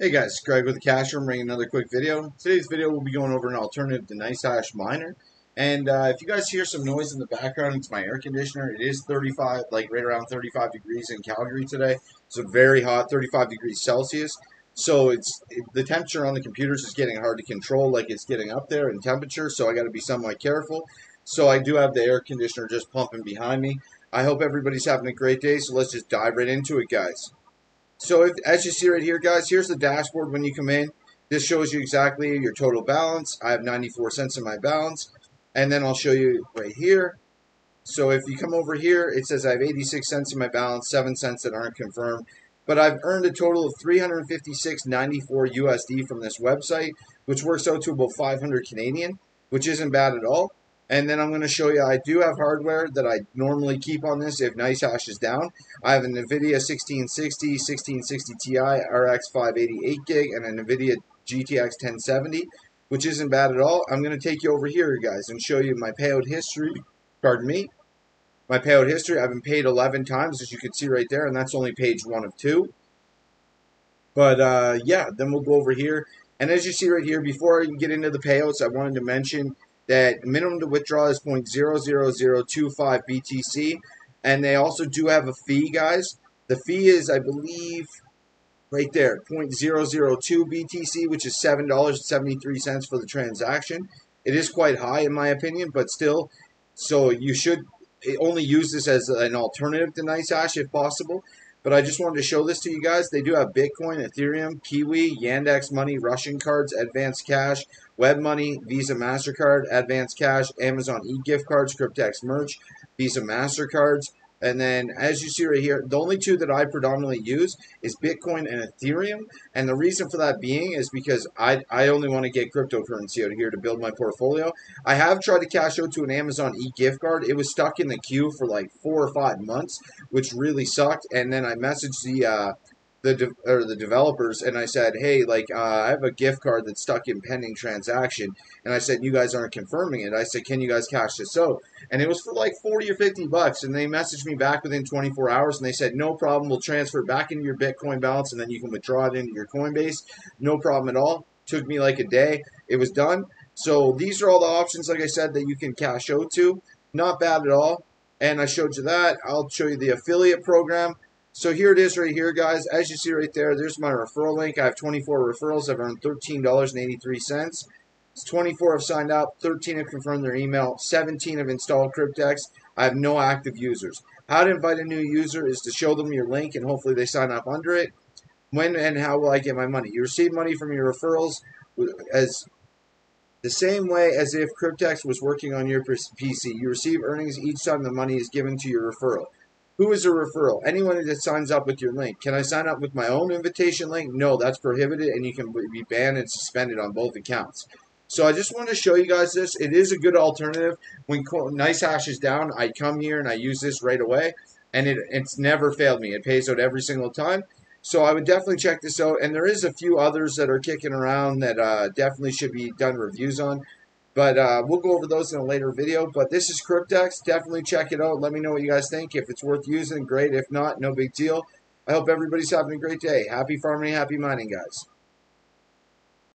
guys, Greg with the Cash Room bringing another quick video. Today's video will be going over an alternative to NiceHash Miner. And uh, if you guys hear some noise in the background, it's my air conditioner. It is 35, like right around 35 degrees in Calgary today. It's a very hot, 35 degrees Celsius. So it's it, the temperature on the computers is getting hard to control, like it's getting up there in temperature. So I got to be somewhat careful. So I do have the air conditioner just pumping behind me. I hope everybody's having a great day. So let's just dive right into it, guys. So if, as you see right here, guys, here's the dashboard when you come in. This shows you exactly your total balance. I have 94 cents in my balance. And then I'll show you right here. So if you come over here, it says I have 86 cents in my balance, 7 cents that aren't confirmed. But I've earned a total of 356.94 USD from this website, which works out to about 500 Canadian, which isn't bad at all. And then I'm going to show you, I do have hardware that I normally keep on this if NiceHash is down. I have a NVIDIA 1660, 1660 Ti, RX 588 gig, and a NVIDIA GTX 1070, which isn't bad at all. I'm going to take you over here, guys, and show you my payout history. Pardon me. My payout history, I've been paid 11 times, as you can see right there, and that's only page one of two. But, uh, yeah, then we'll go over here. And as you see right here, before I get into the payouts, I wanted to mention that minimum to withdraw is 0.00025 BTC. And they also do have a fee, guys. The fee is, I believe, right there, 0.002 BTC, which is $7.73 for the transaction. It is quite high, in my opinion, but still, so you should only use this as an alternative to NiceHash if possible. But I just wanted to show this to you guys. They do have Bitcoin, Ethereum, Qiwi, Yandex Money, Russian cards, Advanced Cash, Web Money, Visa MasterCard, Advanced Cash, Amazon e-gift cards, Kryptex merch, Visa MasterCards. And then, as you see right here, the only two that I predominantly use is Bitcoin and Ethereum. And the reason for that being is because I, I only want to get cryptocurrency out here to build my portfolio. I have tried to cash out to an Amazon e-gift card. It was stuck in the queue for like four or five months, which really sucked. And then I messaged the uh, the de- or the developers and I said, "Hey, like uh, I have a gift card that's stuck in pending transaction," and I said, "You guys aren't confirming it." I said, "Can you guys cash this out?" And it was for like forty or fifty bucks, and they messaged me back within twenty four hours, and they said, "No problem, we'll transfer it back into your Bitcoin balance, and then you can withdraw it into your Coinbase. No problem at all." Took me like a day. It was done. So these are all the options, like I said, that you can cash out to. Not bad at all. And I showed you that. I'll show you the affiliate program. So here it is right here, guys. As you see right there, there's my referral link. I have 24 referrals. I've earned $13.83. It's 24 have signed up, 13 have confirmed their email, 17 have installed Kryptex. I have no active users. How to invite a new user is to show them your link and hopefully they sign up under it. When and how will I get my money? You receive money from your referrals as the same way as if Kryptex was working on your PC. You receive earnings each time the money is given to your referral. Who is a referral? Anyone that signs up with your link. Can I sign up with my own invitation link? No, that's prohibited and you can be banned and suspended on both accounts. So I just want to show you guys this. It is a good alternative. When NiceHash is down, I come here and I use this right away. And it, it's never failed me. It pays out every single time. So I would definitely check this out. And there is a few others that are kicking around that uh, definitely should be done reviews on. But uh, we'll go over those in a later video. But this is Kryptex. Definitely check it out. Let me know what you guys think. If it's worth using, great. If not, no big deal. I hope everybody's having a great day. Happy farming, happy mining, guys.